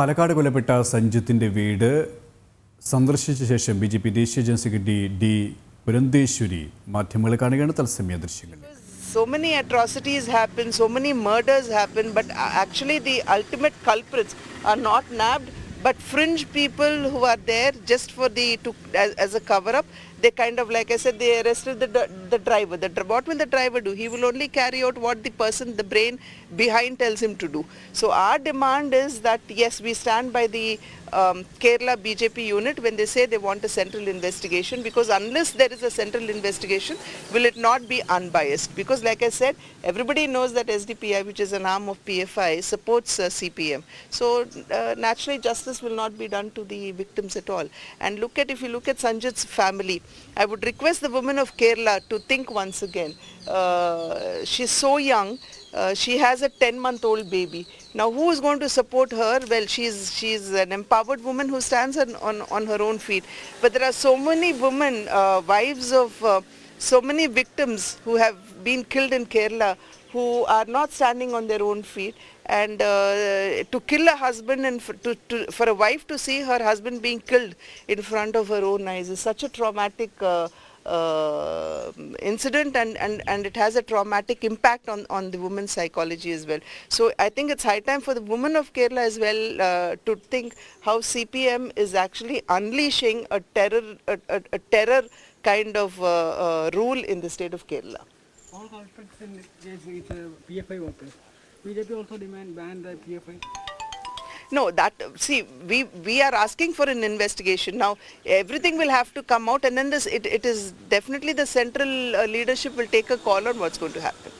പാലക്കാട് കൊല്ലപ്പെട്ട സഞ്ജിത്തിന്റെ വീട് സന്ദർശിച്ച ശേഷം ബി ജെ പി ദേശീയ ജനറൽ സെക്രട്ടറി ഡി പുരന്തേശ്വരി മാധ്യമങ്ങളെ കാണുകയാണ് തത്സമയ ദൃശ്യങ്ങൾ so many atrocities happen, so many murders happen, but uh, actually the ultimate culprits are not nabbed, but fringe people who are there just for the to as, as a cover up. They kind of like I said, they arrested the the driver. The what will the driver do? He will only carry out what the person, the brain behind tells him to do. So our demand is that yes, we stand by the um, Kerala BJP unit when they say they want a central investigation because unless there is a central investigation, will it not be unbiased? Because like I said, everybody knows that SDPI, which is an arm of PFI, supports uh, CPM. So uh, naturally justice will not be done to the victims at all. And look at, if you look at Sanjit's family, I would request the women of Kerala to think once again. Uh, she's so young. Uh, she has a 10-month-old baby. Now, who is going to support her? Well, she's she's an empowered woman who stands on, on, on her own feet. But there are so many women, uh, wives of uh, so many victims who have been killed in Kerala who are not standing on their own feet. And uh, to kill a husband and for, to, to, for a wife to see her husband being killed in front of her own eyes is such a traumatic uh, uh, incident and, and, and it has a traumatic impact on, on the woman's psychology as well. So I think it's high time for the women of Kerala as well uh, to think how CPM is actually unleashing a terror, a, a, a terror kind of uh, uh, rule in the state of Kerala. All culprits in is uh, PFI workers. BJP also demand ban the PFI. No, that see, we we are asking for an investigation now. Everything will have to come out, and then this it, it is definitely the central uh, leadership will take a call on what's going to happen.